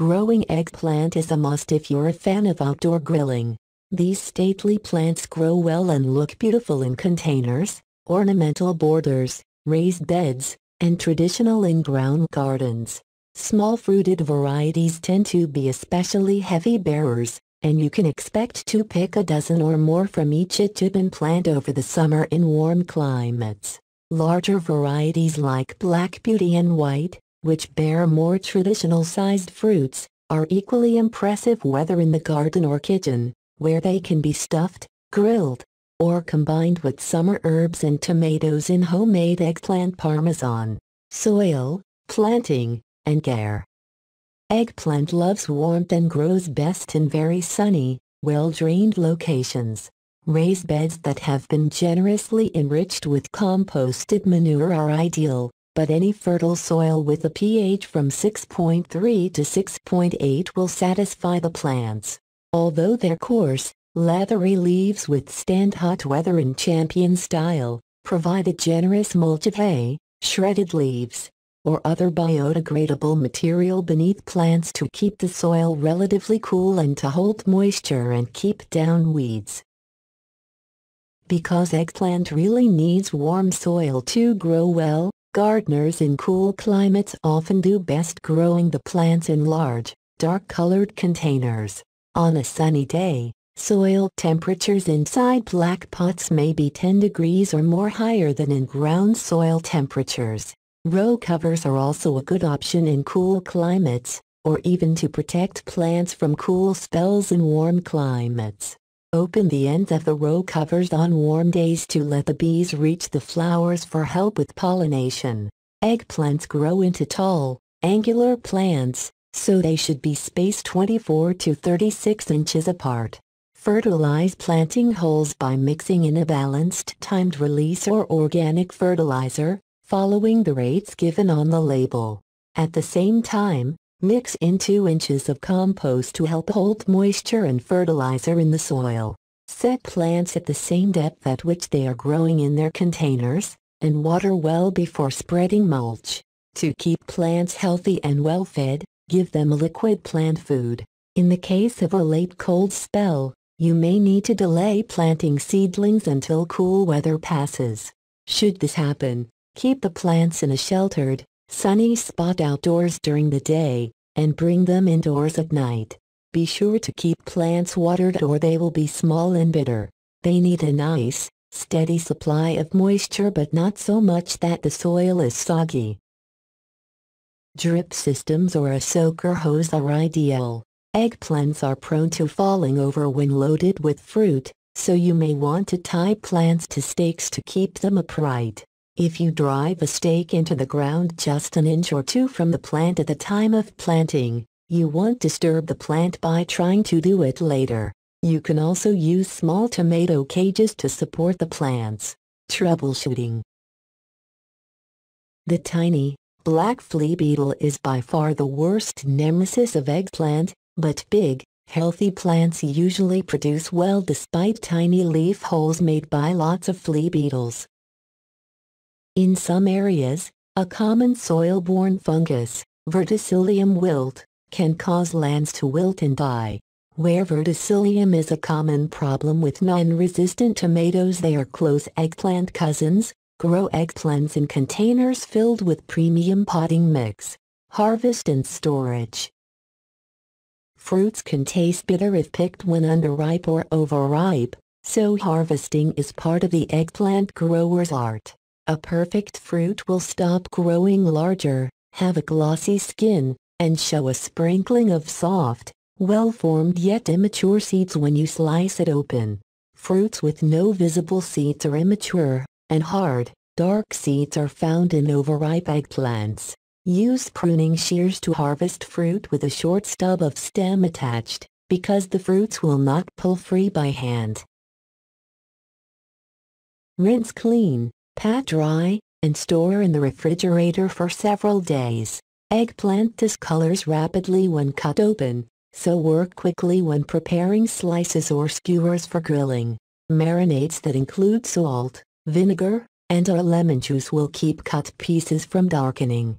Growing eggplant is a must if you're a fan of outdoor grilling. These stately plants grow well and look beautiful in containers, ornamental borders, raised beds, and traditional in-ground gardens. Small fruited varieties tend to be especially heavy bearers, and you can expect to pick a dozen or more from each Ichiban plant over the summer in warm climates. Larger varieties like Black Beauty and White, which bear more traditional-sized fruits, are equally impressive whether in the garden or kitchen where they can be stuffed, grilled, or combined with summer herbs and tomatoes in homemade eggplant parmesan. Soil, planting, and care. Eggplant loves warmth and grows best in very sunny, well-drained locations. Raised beds that have been generously enriched with composted manure are ideal, but any fertile soil with a pH from 6.3 to 6.8 will satisfy the plants. Although their coarse, leathery leaves withstand hot weather in champion style, provide a generous mulch of hay, shredded leaves, or other biodegradable material beneath plants to keep the soil relatively cool and to hold moisture and keep down weeds. Because eggplant really needs warm soil to grow well, gardeners in cool climates often do best growing the plants in large, dark-colored containers. On a sunny day, soil temperatures inside black pots may be 10 degrees or more higher than in ground soil temperatures. Row covers are also a good option in cool climates, or even to protect plants from cool spells in warm climates. Open the ends of the row covers on warm days to let the bees reach the flowers for help with pollination. Eggplants grow into tall, angular plants, so they should be spaced 24 to 36 inches apart. Fertilize planting holes by mixing in a balanced timed release or organic fertilizer, following the rates given on the label. At the same time, mix in 2 inches of compost to help hold moisture and fertilizer in the soil. Set plants at the same depth at which they are growing in their containers, and water well before spreading mulch. To keep plants healthy and well fed, give them a liquid plant food. In the case of a late cold spell, you may need to delay planting seedlings until cool weather passes. Should this happen, keep the plants in a sheltered, sunny spot outdoors during the day, and bring them indoors at night. Be sure to keep plants watered or they will be small and bitter. They need a nice, steady supply of moisture but not so much that the soil is soggy. Drip systems or a soaker hose are ideal. Eggplants are prone to falling over when loaded with fruit, so you may want to tie plants to stakes to keep them upright. If you drive a stake into the ground just an inch or two from the plant at the time of planting, you won't disturb the plant by trying to do it later. You can also use small tomato cages to support the plants. Troubleshooting The tiny, Black flea beetle is by far the worst nemesis of eggplant, but big, healthy plants usually produce well despite tiny leaf holes made by lots of flea beetles. In some areas, a common soil-borne fungus, verticillium wilt, can cause lands to wilt and die. Where verticillium is a common problem with non-resistant tomatoes they are close eggplant cousins, Grow eggplants in containers filled with premium potting mix. Harvest and storage. Fruits can taste bitter if picked when underripe or overripe, so harvesting is part of the eggplant grower's art. A perfect fruit will stop growing larger, have a glossy skin, and show a sprinkling of soft, well-formed yet immature seeds when you slice it open. Fruits with no visible seeds are immature, and hard, dark seeds are found in overripe eggplants. Use pruning shears to harvest fruit with a short stub of stem attached, because the fruits will not pull free by hand. Rinse clean, pat dry, and store in the refrigerator for several days. Eggplant discolors rapidly when cut open, so work quickly when preparing slices or skewers for grilling. Marinades that include salt, vinegar, and or lemon juice will keep cut pieces from darkening.